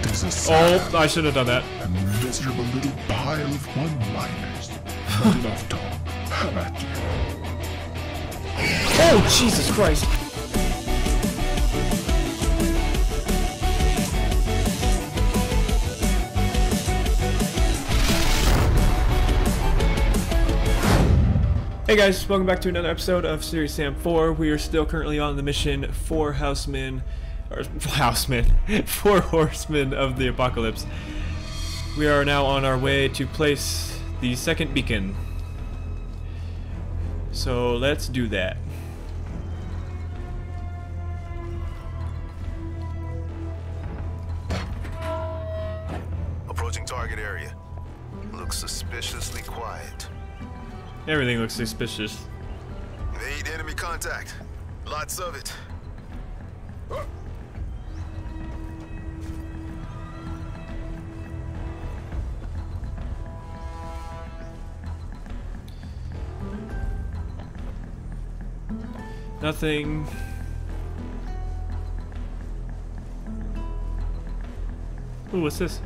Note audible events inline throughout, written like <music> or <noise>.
What is a sad Oh, I should have done that. and miserable little pile of one-liners? Not <laughs> enough talk. Have at you. Oh, Jesus Christ. Hey guys, welcome back to another episode of Serious Sam 4. We are still currently on the mission for Housemen, or <laughs> Housemen, <laughs> four Horsemen of the Apocalypse. We are now on our way to place the second beacon. So let's do that. Approaching target area. Looks suspiciously quiet. Everything looks suspicious. Need enemy contact. Lots of it. Nothing. Ooh, what's this?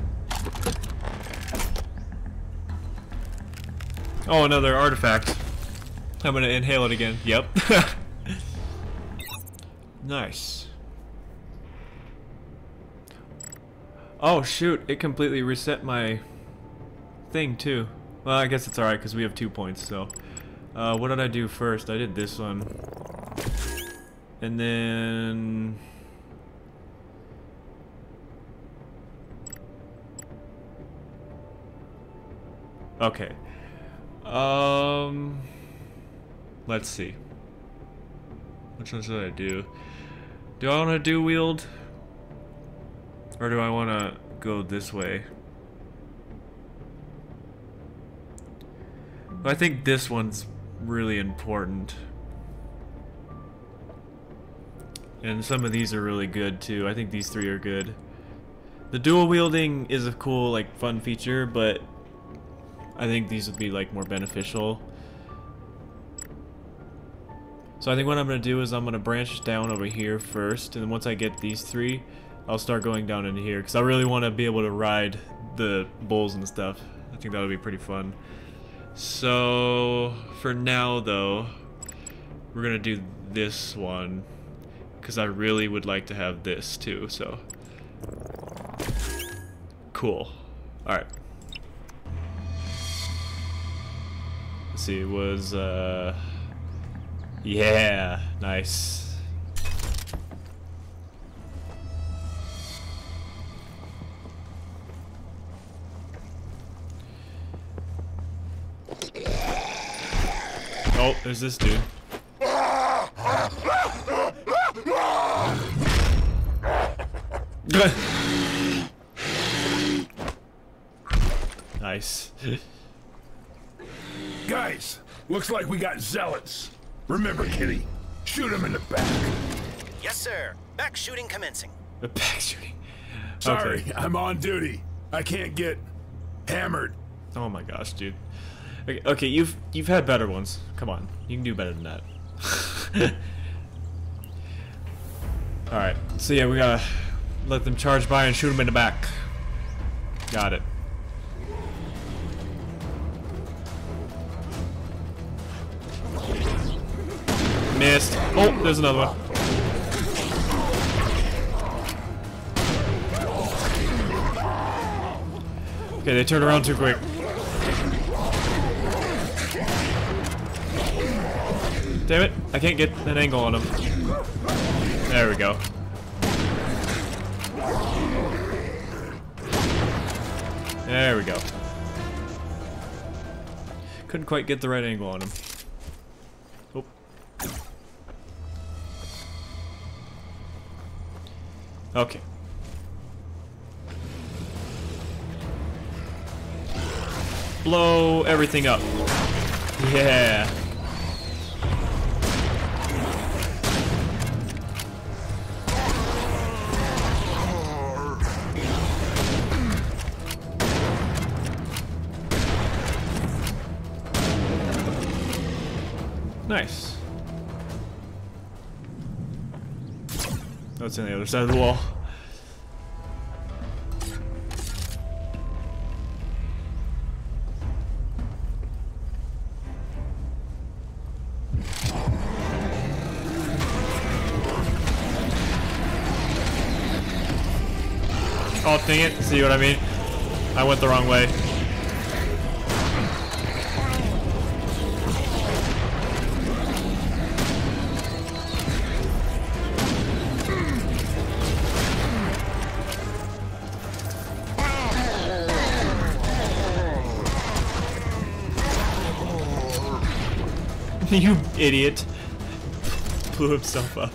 Oh, another artifact. I'm gonna inhale it again. Yep. <laughs> nice. Oh shoot, it completely reset my thing too. Well, I guess it's alright because we have two points, so. Uh, what did I do first? I did this one. And then... Okay. Um... Let's see. Which one should I do? Do I want to do wield? Or do I want to go this way? I think this one's really important. And some of these are really good too. I think these three are good. The dual wielding is a cool, like, fun feature, but I think these would be, like, more beneficial. So I think what I'm going to do is I'm going to branch down over here first, and then once I get these three, I'll start going down into here, because I really want to be able to ride the bulls and stuff. I think that would be pretty fun. So, for now though, we're going to do this one because I really would like to have this too, so. Cool. Alright. Let's see, it was, uh. Yeah, nice. Oh, there's this dude. <laughs> nice. Guys, looks like we got zealots. Remember, Kitty, shoot him in the back. Yes, sir. Back shooting commencing. The back shooting. Sorry, Okay. I'm on duty. I can't get hammered. Oh my gosh, dude. Okay, okay, you've you've had better ones. Come on, you can do better than that. <laughs> All right, so yeah, we gotta let them charge by and shoot them in the back. Got it. Missed. Oh, there's another one. Okay, they turned around too quick. Damn it, I can't get an angle on him. There we go. There we go. Couldn't quite get the right angle on him. Oh. Okay. Blow everything up. Yeah. Nice. Oh, it's on the other side of the wall. Oh, dang it. See what I mean? I went the wrong way. <laughs> you idiot. Blew himself up.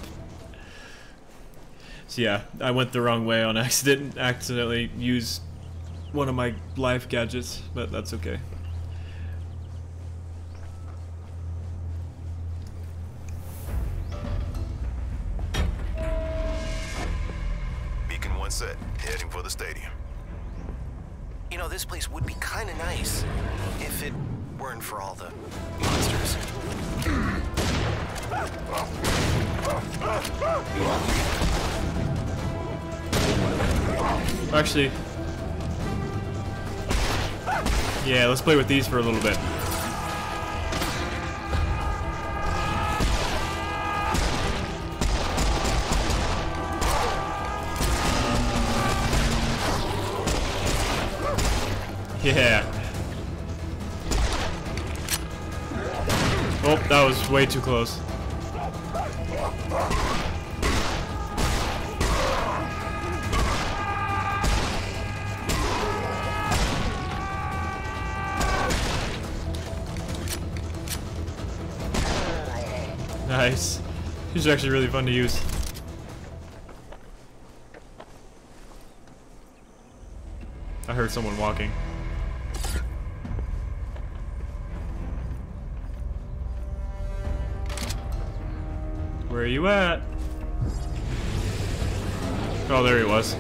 So yeah, I went the wrong way on accident, accidentally used one of my life gadgets, but that's okay. Actually, yeah, let's play with these for a little bit. Yeah. Oh, that was way too close. Nice. These are actually really fun to use. I heard someone walking. Where are you at? Oh, there he was.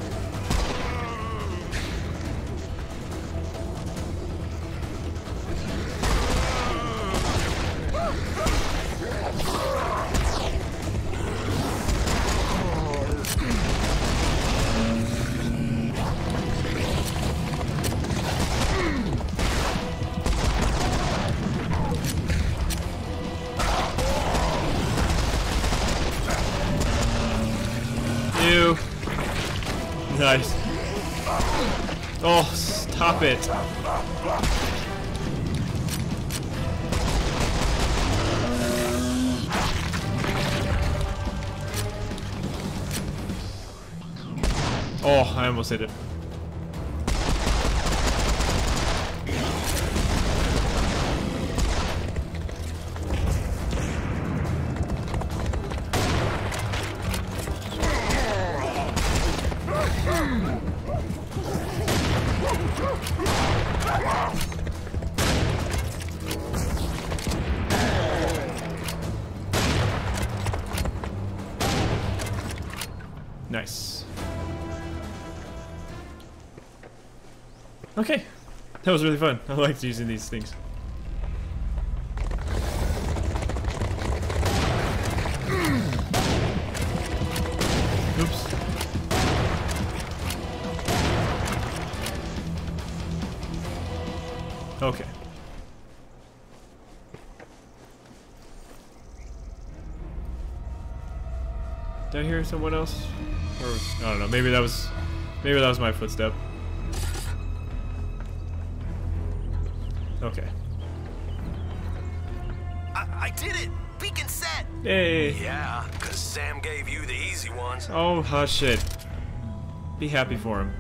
Stop it. Oh, I almost hit it. That was really fun. <laughs> I liked using these things. Oops. Okay. Did I hear someone else? Or I don't know. Maybe that was, maybe that was my footstep. Hey. Yeah, because Sam gave you the easy ones. Oh, hush it. Be happy for him.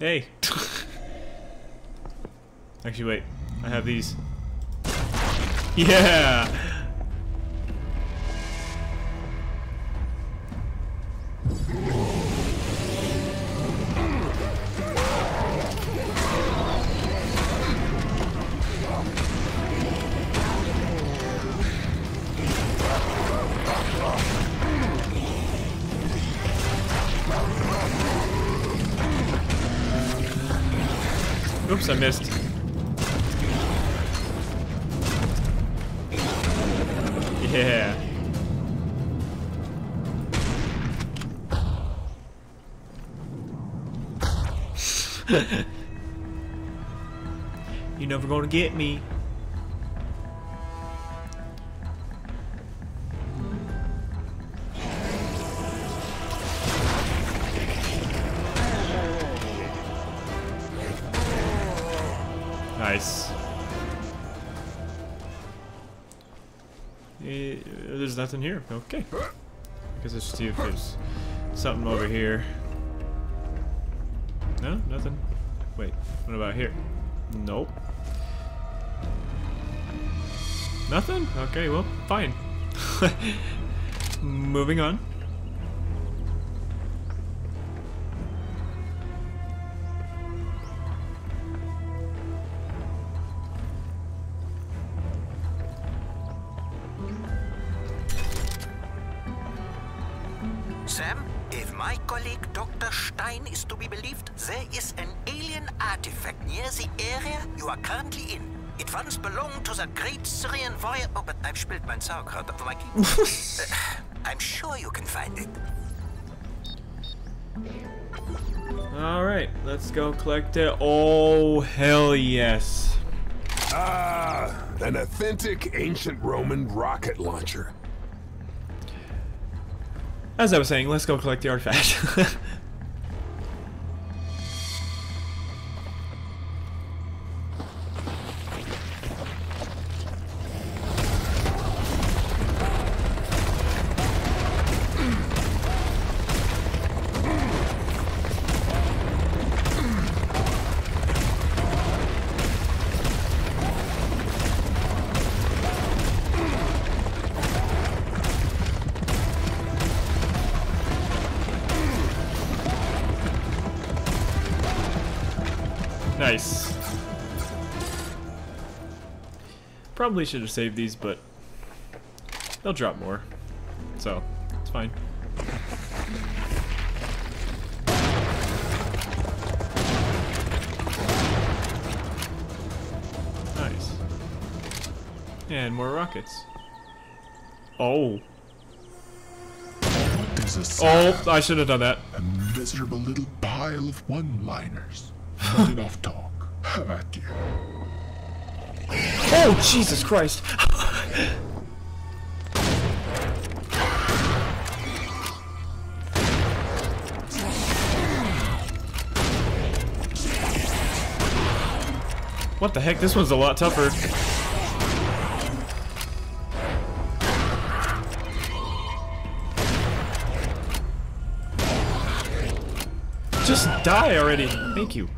Hey. <laughs> Actually, wait. I have these. Yeah. I missed. Yeah. <laughs> You're never gonna get me. There's nothing here. Okay. Because guess let's see if there's something over here. No, nothing. Wait, what about here? Nope. Nothing? Okay, well, fine. <laughs> Moving on. <laughs> I'm sure you can find it. Alright, let's go collect it. Oh, hell yes. Ah, an authentic ancient Roman rocket launcher. As I was saying, let's go collect the artifact. <laughs> Probably should have saved these, but they'll drop more. So, it's fine. Nice. And more rockets. Oh. What is? Oh, I should have done that. A miserable little pile of one-liners. Not enough <laughs> talk. Have at you. Oh, Jesus Christ. What the heck? This one's a lot tougher. Just die already. Thank you.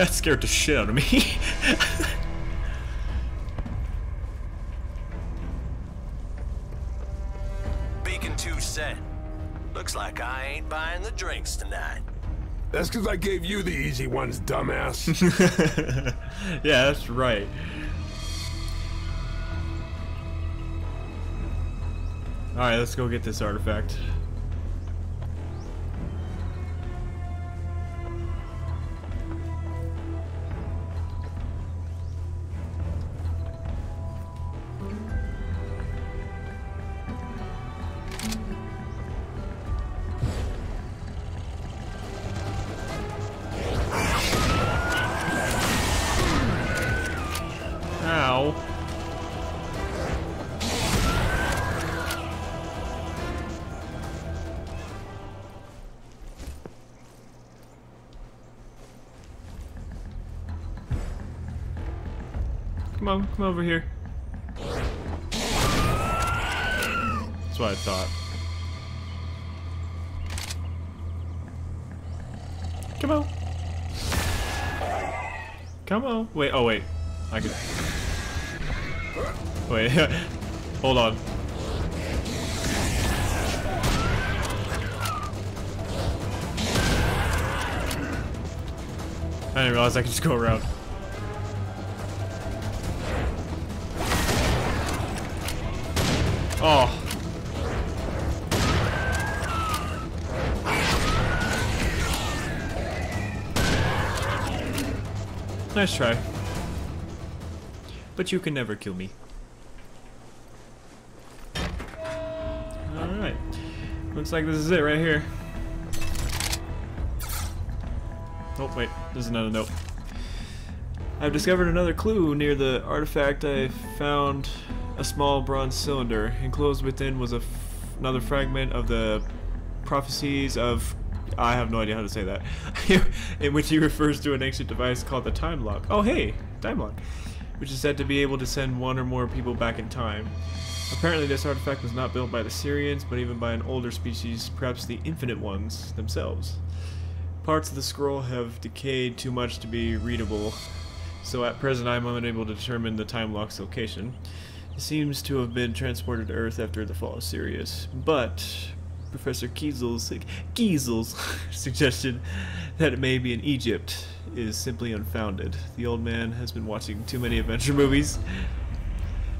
That scared the shit out of me. Beacon 2 set. Looks like I ain't buying the drinks tonight. That's because I gave you the easy ones, dumbass. <laughs> yeah, that's right. Alright, let's go get this artifact. Come on, come over here. That's what I thought. Come on. Come on. Wait, oh wait. I could. Wait, <laughs> hold on. I didn't realize I could just go around. Oh. Nice try. But you can never kill me. Alright. Looks like this is it right here. Oh, wait, there's another note. I've discovered another clue near the artifact. I found a small bronze cylinder. Enclosed within was another fragment of the prophecies of. I have no idea how to say that. <laughs> in which he refers to an ancient device called the Time Lock. Oh, hey, Time Lock. Which is said to be able to send one or more people back in time. Apparently, this artifact was not built by the Sirians, but even by an older species, perhaps the Infinite Ones themselves. Parts of the scroll have decayed too much to be readable, so at present I am unable to determine the time lock's location. Seems to have been transported to Earth after the fall of Sirius, but Professor Kiesel's, Kiesel's <laughs> suggestion that it may be in Egypt is simply unfounded. The old man has been watching too many adventure movies.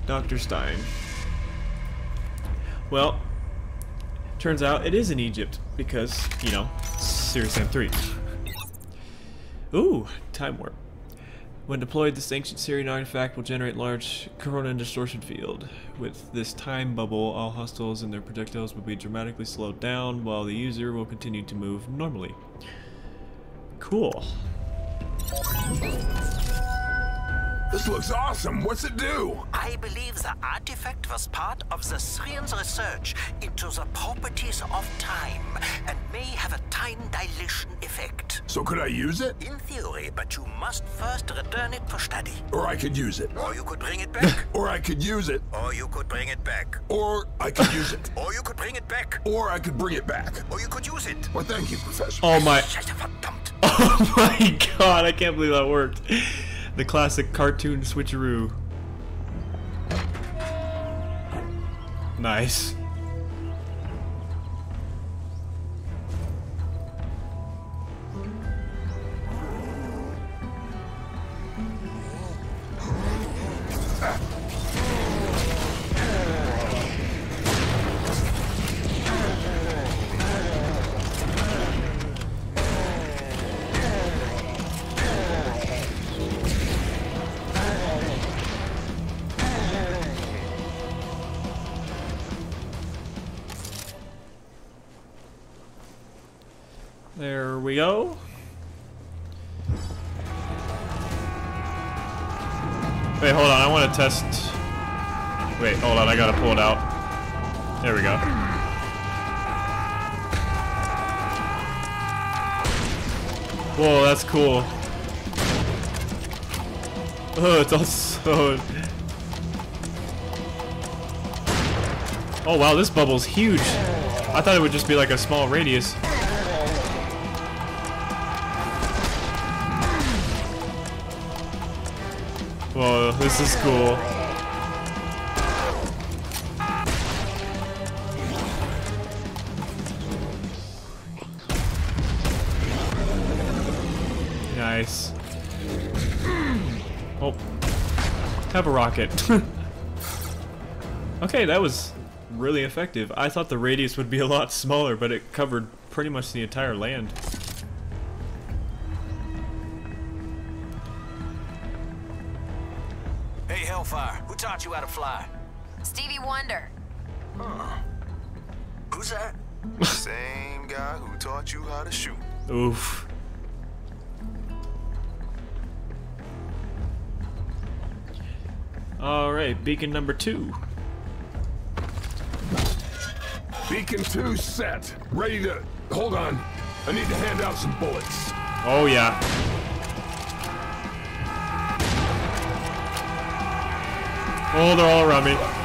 Dr. Stein. Well, turns out it is in Egypt because, you know, Serious Sam 3. Ooh, time warp. When deployed, this ancient Sirian artifact will generate large corona distortion field. With this time bubble, all hostiles and their projectiles will be dramatically slowed down, while the user will continue to move normally. Cool. This looks awesome. What's it do? I believe the artifact was part of the Sirians' research into the properties of time and may have a time dilation effect. So could I use it? In theory, but you must first return it for study. Or I could use it. Or you could bring it back. <laughs> Or I could use it. or you could bring it back. Or I could use it. Or you could bring it back. Or I could bring it back. Or you could use it. Well, thank you, Professor. Oh my. <laughs> Oh my god, I can't believe that worked. The classic cartoon switcheroo. Nice. We go. Wait, hold on. I want to test. Wait, hold on. I gotta pull it out. There we go. Whoa, that's cool. Oh, it's all <laughs> so. Oh wow, this bubble's huge. I thought it would just be like a small radius. This is cool. Nice. Oh. Have a rocket. <laughs> okay, that was really effective. I thought the radius would be a lot smaller, but it covered pretty much the entire land. Taught you how to fly? Stevie Wonder. Huh. Who's that? <laughs> Same guy who taught you how to shoot. Oof. Alright, beacon number two. Beacon 2 set. Ready to... Hold on. I need to hand out some bullets. Oh yeah. Oh, they're all around me.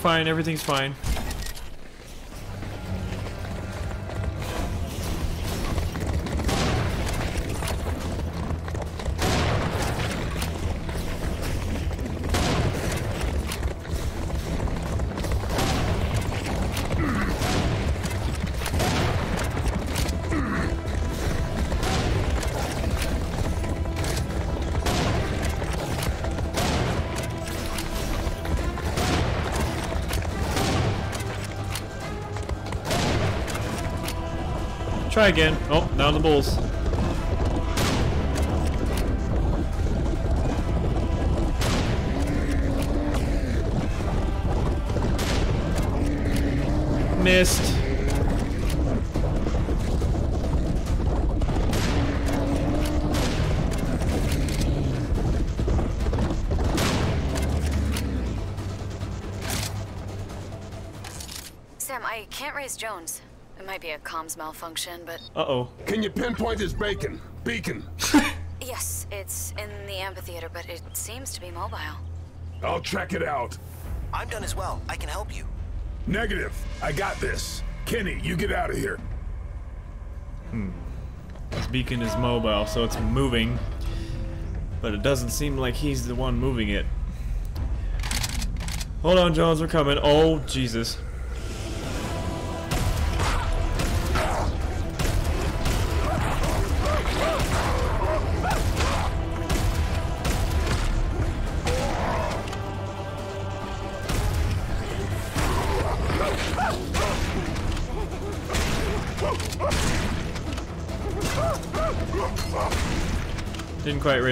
Fine, everything's fine. Try again. Oh, down the bulls. Missed. Sam, I can't raise Jones. It might be a comms malfunction, but Uh-oh. Can you pinpoint this bacon? Beacon. <laughs> yes, it's in the amphitheater, but it seems to be mobile. I'll check it out. I'm done as well. I can help you. Negative. I got this. Kenny, you get out of here. Hmm. This beacon is mobile, so it's moving. But it doesn't seem like he's the one moving it. Hold on, Jones, we're coming. Oh, Jesus.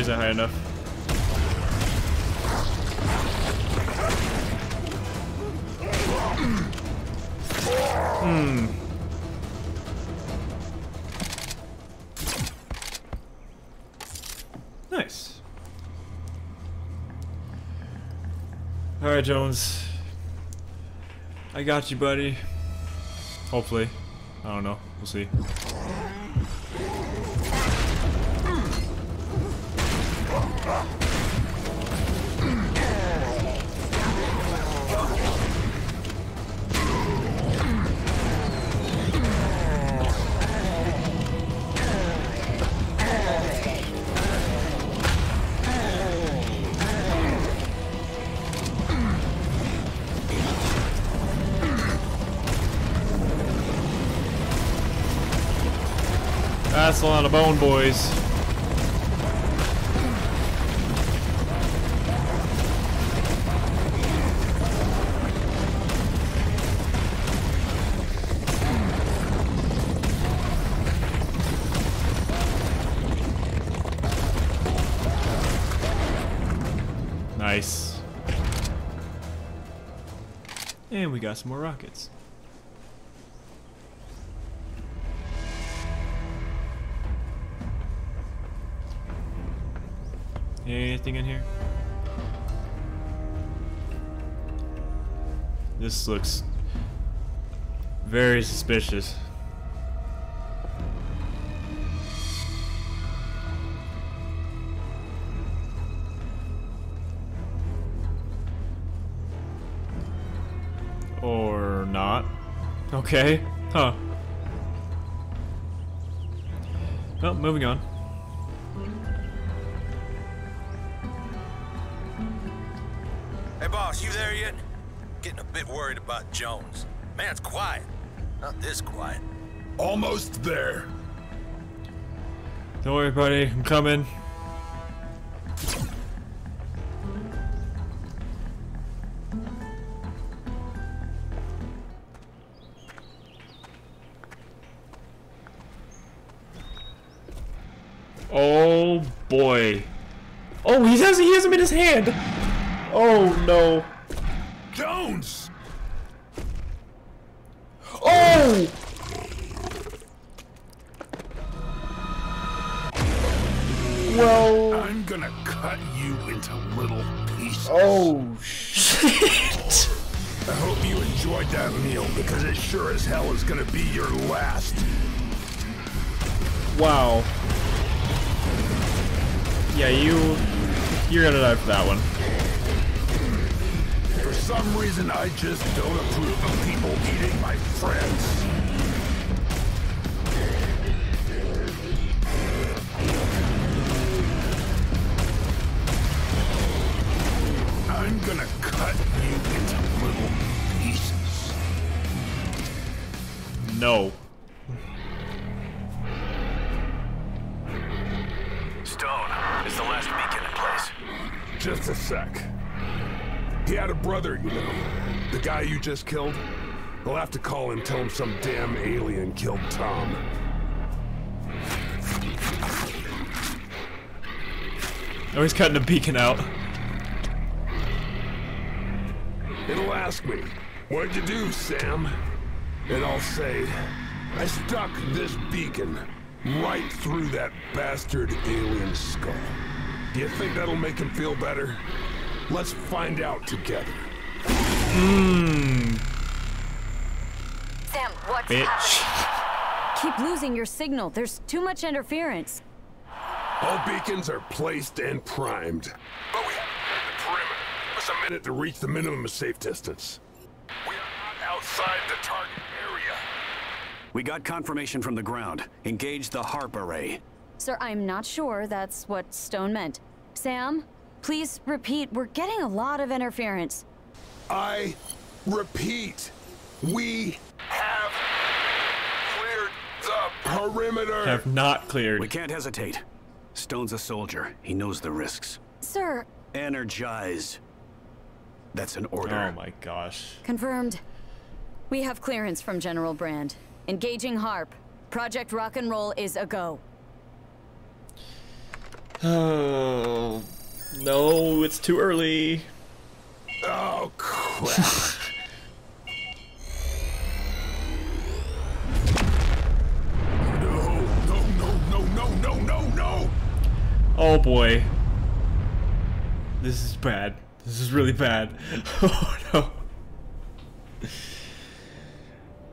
It high enough. Hmm. Nice. Alright, Jones. I got you, buddy. Hopefully. I don't know. We'll see. A lot of bone, boys. Nice. And we got some more rockets. Anything in here? This looks very suspicious. Or not. Okay. Huh. Well, moving on. Hey, boss, you there yet? Getting a bit worried about Jones. Man's quiet. Not this quiet. Almost there. Don't worry, buddy. I'm coming. Oh boy. Oh, he has he has him in his hand. Oh no. Jones! Oh! Well. I'm gonna cut you into little pieces. Oh shit. I hope you enjoyed that meal because it sure as hell is gonna be your last. Wow. Yeah, you you're gonna die for that one. For some reason, I just don't approve of people eating my friends. I'm gonna cut you into little pieces. No. Stone, is the last beacon in place? Just a sec. He had a brother, you know. The guy you just killed. I'll have to call him, tell him some damn alien killed Tom. Oh, he's cutting a beacon out. It'll ask me, what'd you do, Sam? And I'll say, I stuck this beacon right through that bastard alien skull. Do you think that'll make him feel better? Let's find out together. Mmm. Sam, what's Bitch. happening? Keep losing your signal. There's too much interference. All beacons are placed and primed. But we have the perimeter. Give us a minute to reach the minimum safe distance. We are not outside the target area. We got confirmation from the ground. Engage the HAARP array. Sir, I'm not sure that's what Stone meant. Sam, please repeat. We're getting a lot of interference. I repeat, we have cleared the perimeter. Have not cleared. We can't hesitate. Stone's a soldier. He knows the risks. Sir, Energize. That's an order. Oh my gosh. confirmed. We have clearance from General Brand. Engaging HAARP. Project Rock and Roll is a go. Oh no, it's too early. Oh, crap. no, no, no, no, no, no, no, no! Oh boy. This is bad. This is really bad. <laughs> Oh no.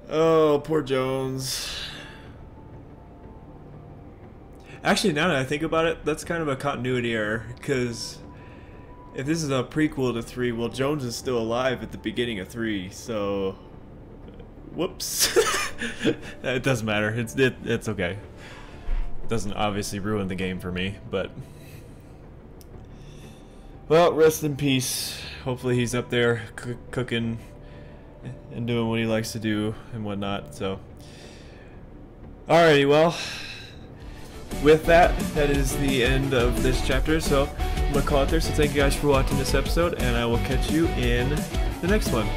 Oh, poor Jones. Actually, now that I think about it, that's kind of a continuity error, because if this is a prequel to 3, well, Jones is still alive at the beginning of 3, so... Whoops. <laughs> it doesn't matter. It's, it, it's okay. Doesn't obviously ruin the game for me, but... Well, rest in peace. Hopefully he's up there coo- cooking and doing what he likes to do and whatnot, so... Alrighty, well... With that, that is the end of this chapter, so I'm gonna call it there. So thank you guys for watching this episode, and I will catch you in the next one.